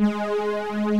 Música